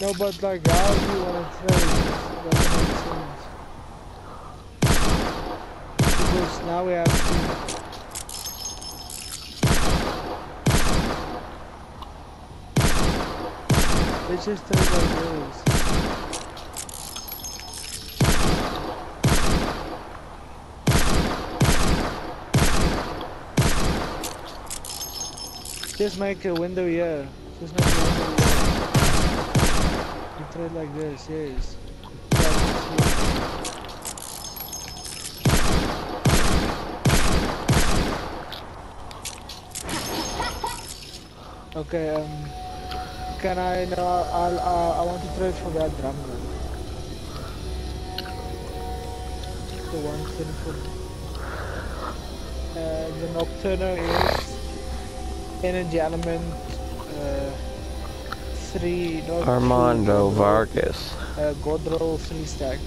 No, but like, how do you want to sense. Because now we have to. It's just trade like this. Just make a window here. Just make a window here. Trade like this, yes. Okay, um, can I know? I'll, uh, I want to trade for that drum gun. The one thing for. Uh, the Nocturno is energy element. Uh, Armando Vargas. Uh, Godroll three stack.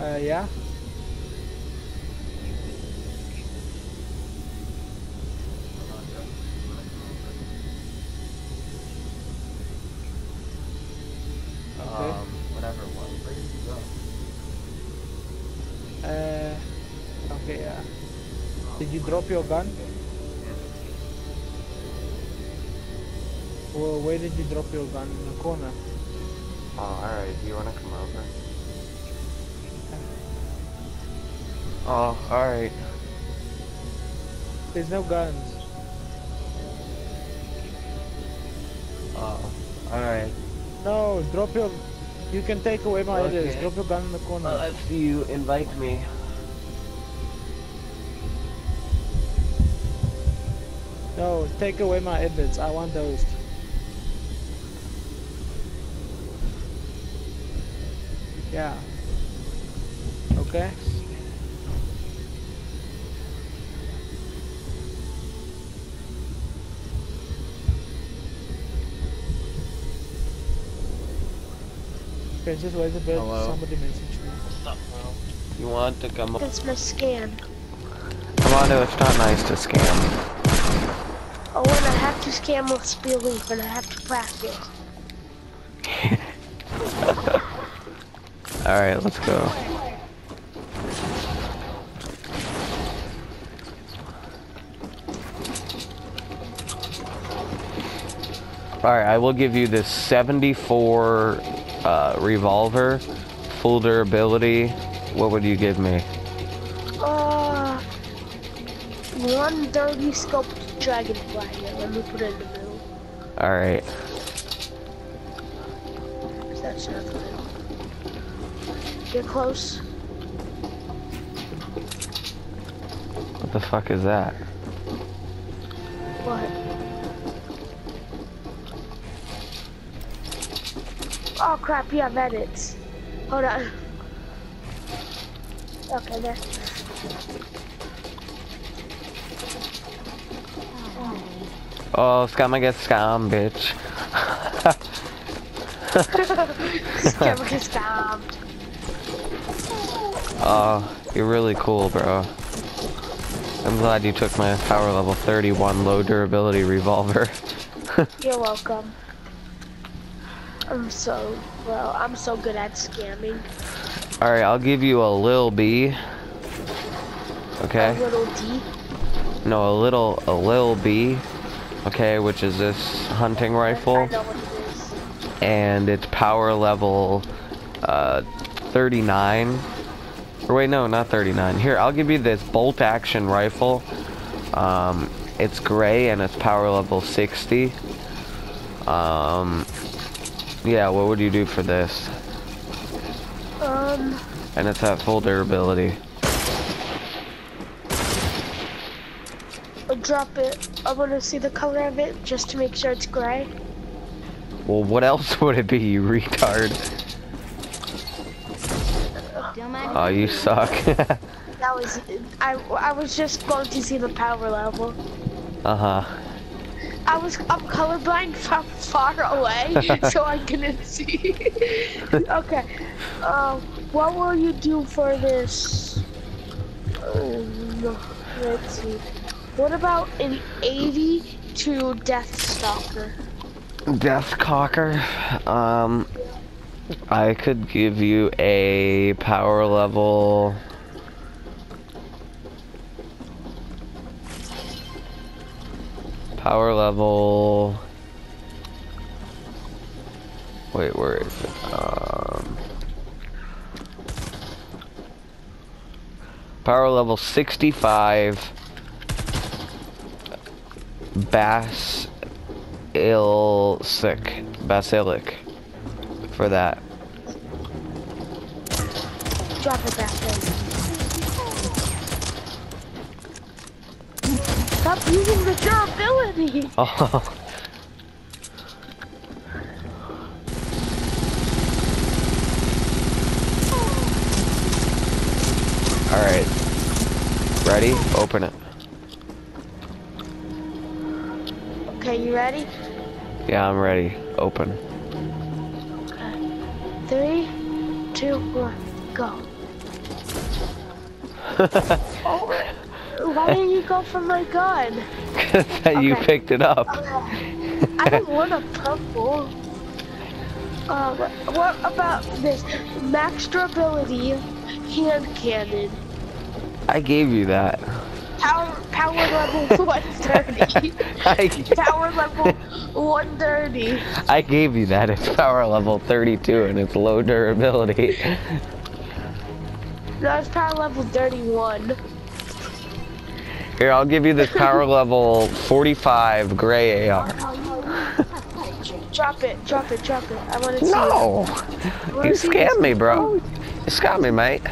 Uh, yeah. Drop your gun? Well, where did you drop your gun? In the corner. Oh, alright. Do you want to come over? Oh, alright. There's no guns. Oh, alright. No, drop your. You can take away my Okay. Drop your gun in the corner. Well, if you invite me. No, take away my edits. I want those. Yeah. Okay. Okay, just wait a bit. Hello? Somebody messaged me. You want to come? Up? That's my scan. Armando, it's not nice to scam. Oh, and I have to scan with Spear Leaf, and I have to practice. Alright, let's go. Alright, I will give you this 74 uh, revolver, full durability. What would you give me? Uh, one dirty sculpted dragonfly here. Let me put it in the middle. Alright. That's not good. Get close. What the fuck is that? What? Oh crap, you have edits. Hold on. Okay, there. Oh, scam against scammed, bitch. Scammer gets stabbed. Oh, you're really cool, bro. I'm glad you took my power level 31 low durability revolver. You're welcome. I'm so well. I'm so good at scamming. All right, I'll give you a Lil B. Okay. A little D. No, a little a Lil B. Okay, which is this hunting rifle, know what it is. and it's power level uh, 39. Or wait, no, not 39. Here, I'll give you this bolt action rifle. Um, it's gray and it's power level 60. Um, yeah, what would you do for this? Um, And it's at full durability. Drop it. I want to see the color of it just to make sure it's gray. Well, what else would it be, you retard? Oh, you suck. That was. I. I was just going to see the power level. uh-huh. I was. I'm colorblind from far away, so I couldn't see. okay. Um. What will you do for this? Um, let's see. What about an 82 Death Stalker? Death Cocker. Um, I could give you a power level. Power level. Wait, where is it? Um, power level 65. Bass ill sick basilic for that. Drop it back in. Stop using the durability. oh. All right. Ready? Open it Okay, you ready? yeah i'm ready open Okay. Three, two, one, go. oh, why didn't you go for my gun? Because you Okay. picked it up I don't want a purple. Uh, what, what about this? Max durability, hand cannon, i gave you that power power level 130, I, power level 130. I gave you that it's power level 32 and it's low durability That's power level 31. Here, I'll give you this power level 45 gray AR. Drop it, drop it, drop it. I want to see. No! You scammed me, bro. You scammed me, mate.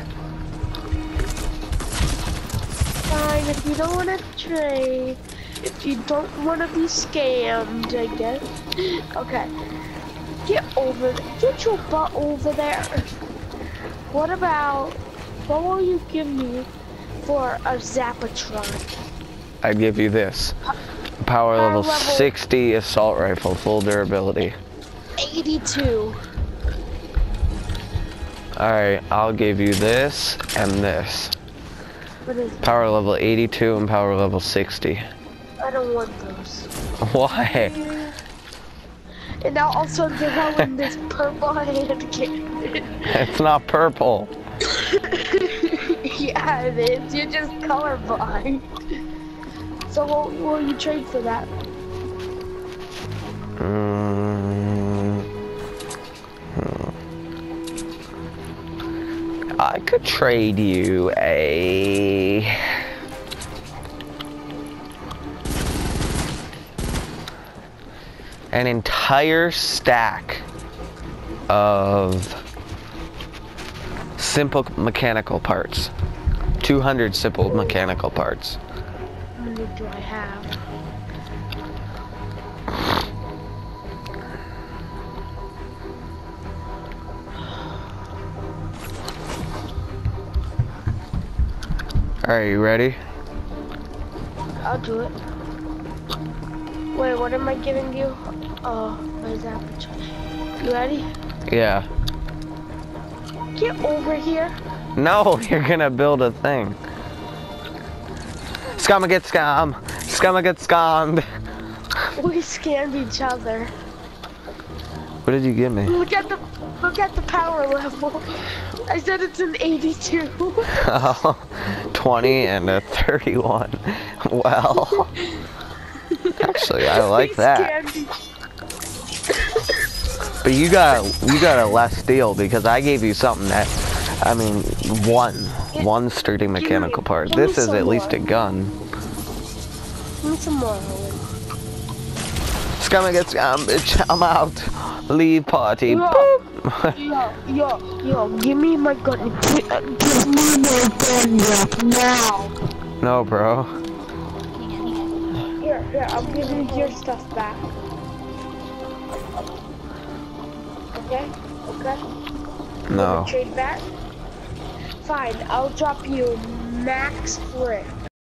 If you don't want to trade, if you don't want to be scammed, I guess. Okay. Get over there. Get your butt over there. What about, what will you give me for a Zapatron? I'd give you this. Power level level- 60 assault rifle, full durability. 82. Alright, I'll give you this and this. What is Power level 82 and power level 60. I don't want those. Why? And I'll also throw in this purple hand cannon. It's not purple. yeah, it is. You're just colorblind. So what will you trade for that? I could trade you a. An entire stack of simple mechanical parts. 200 simple mechanical parts. How many do I have? Alright, you ready? I'll do it. Wait, what am I giving you? Oh, my Zapatron. You ready? Yeah. Get over here. No, you're gonna build a thing. Scum get scum. Scum get scummed. We scammed each other. What did you give me? Look at the look at the power level. I said it's an 82. Oh, 20 and a 31. Well, actually, I like that. But you got you got a less steal because I gave you something that, I mean, one one sturdy mechanical part. This is at least a gun. Give me some more. Owen. Scum gets scum, bitch. I'm out. Leave party. Yo. Yo, yo, yo, give me my gun. Gi- Give me my gun back now. No, bro. Here, here, I'll give you your stuff back. Okay? Okay? No. Trade back? Fine, I'll drop you max brick.